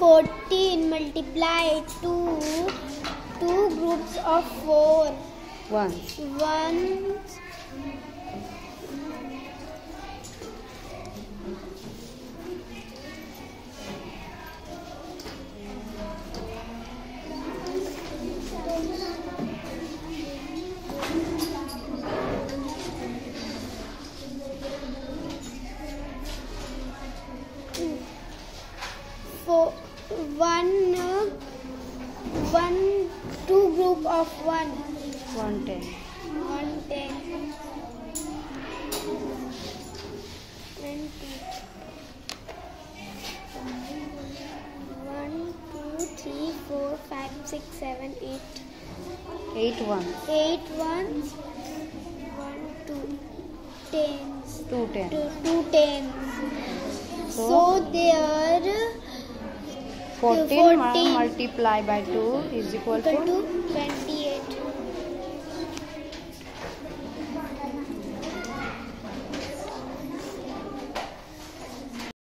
14 multiply 2 two groups of 4 One. 1 four, one, one, two group of one, One ten. one ten, twenty, one, two, three, four, five, six, seven, eight, Eight ones. eight ones, one, two, tens, Two ten. two, two tens. So, So there. 14 multiplied by 2 is equal to 20.